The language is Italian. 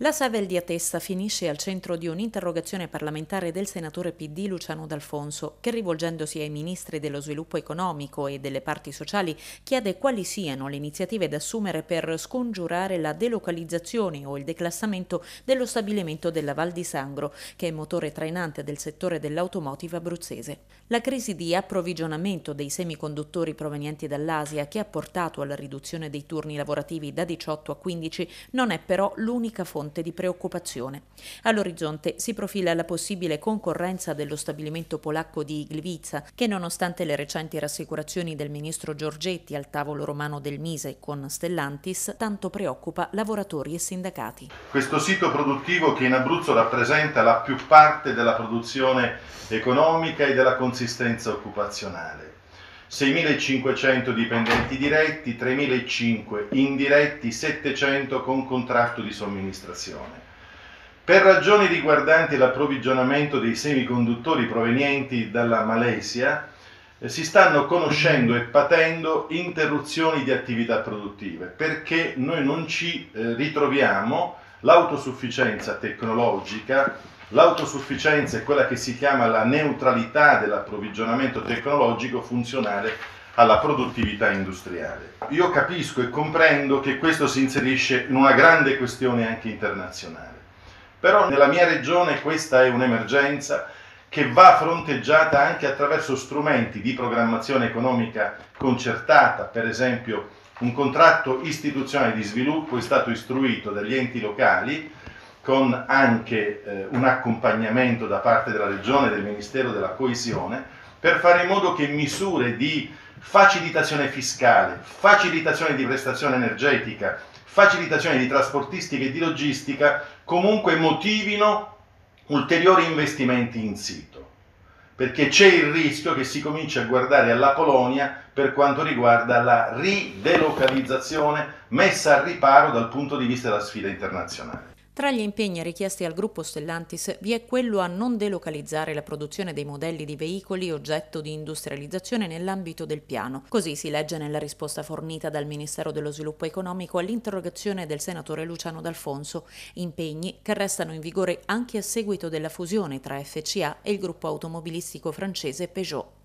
La Savel di Atessa finisce al centro di un'interrogazione parlamentare del senatore PD Luciano D'Alfonso, che rivolgendosi ai ministri dello sviluppo economico e delle parti sociali chiede quali siano le iniziative da assumere per scongiurare la delocalizzazione o il declassamento dello stabilimento della Val di Sangro, che è motore trainante del settore dell'automotive abruzzese. La crisi di approvvigionamento dei semiconduttori provenienti dall'Asia, che ha portato alla riduzione dei turni lavorativi da 18 a 15, non è però l'unica fonte fonte di preoccupazione. All'orizzonte si profila la possibile concorrenza dello stabilimento polacco di Gliwica, che nonostante le recenti rassicurazioni del ministro Giorgetti al tavolo romano del Mise con Stellantis, tanto preoccupa lavoratori e sindacati. Questo sito produttivo che in Abruzzo rappresenta la più parte della produzione economica e della consistenza occupazionale. 6.500 dipendenti diretti, 3.500 indiretti, 700 con contratto di somministrazione. Per ragioni riguardanti l'approvvigionamento dei semiconduttori provenienti dalla Malesia, eh, si stanno conoscendo e patendo interruzioni di attività produttive perché noi non ci eh, ritroviamo l'autosufficienza tecnologica L'autosufficienza è quella che si chiama la neutralità dell'approvvigionamento tecnologico funzionale alla produttività industriale. Io capisco e comprendo che questo si inserisce in una grande questione anche internazionale, però nella mia regione questa è un'emergenza che va fronteggiata anche attraverso strumenti di programmazione economica concertata, per esempio un contratto istituzionale di sviluppo è stato istruito dagli enti locali con anche eh, un accompagnamento da parte della Regione e del Ministero della Coesione per fare in modo che misure di facilitazione fiscale, facilitazione di prestazione energetica, facilitazione di trasportistica e di logistica comunque motivino ulteriori investimenti in sito. Perché c'è il rischio che si cominci a guardare alla Polonia per quanto riguarda la ridelocalizzazione messa al riparo dal punto di vista della sfida internazionale. Tra gli impegni richiesti al gruppo Stellantis vi è quello a non delocalizzare la produzione dei modelli di veicoli oggetto di industrializzazione nell'ambito del piano. Così si legge nella risposta fornita dal Ministero dello Sviluppo Economico all'interrogazione del senatore Luciano D'Alfonso, impegni che restano in vigore anche a seguito della fusione tra FCA e il gruppo automobilistico francese Peugeot.